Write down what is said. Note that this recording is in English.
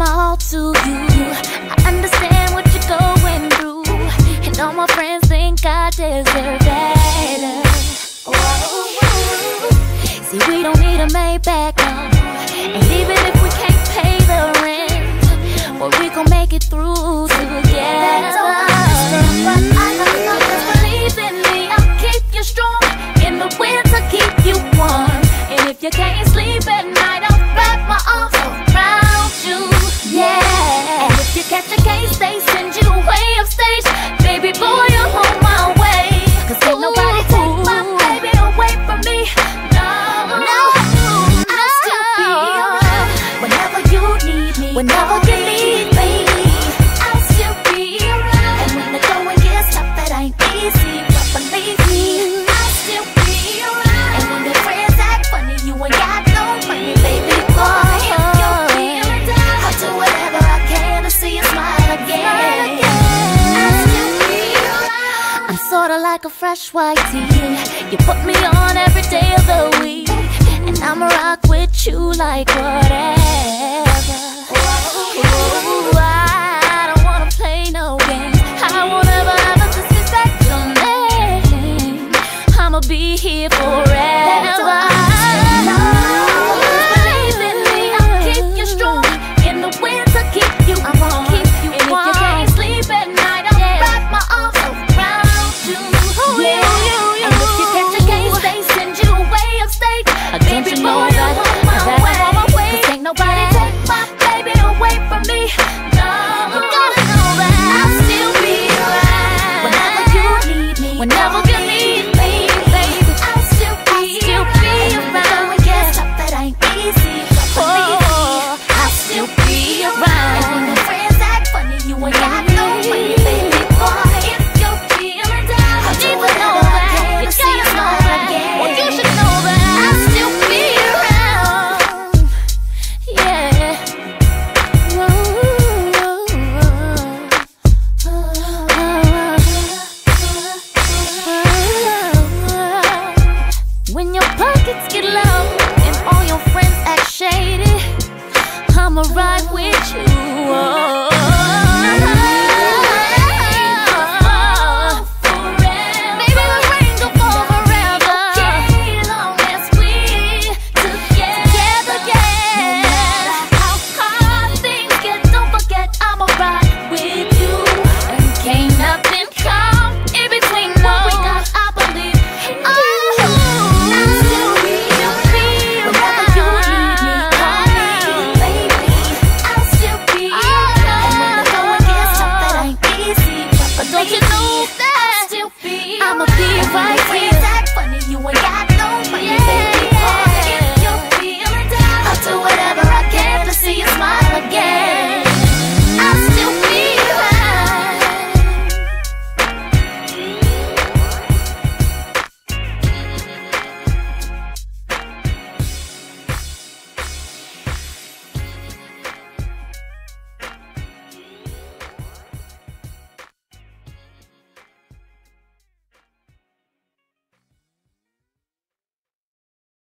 all to you. I understand what you're going through, and all my friends deserve better. Whoa. See, we don't need a Maybach, Whenever you need me. I'll still be around. And when the going gets tough, it ain't easy. But believe me, I'll still be around. And when your friends act funny, you ain't got no money, baby boy. If you're feeling down, I'll do whatever I can to see you smile again. I'll still be around. I'm sorta like a fresh white tee. You put me on every day of the week, and I'ma rock with you like I When your pockets get low and all your friends act shady, I'ma ride with you. Oh.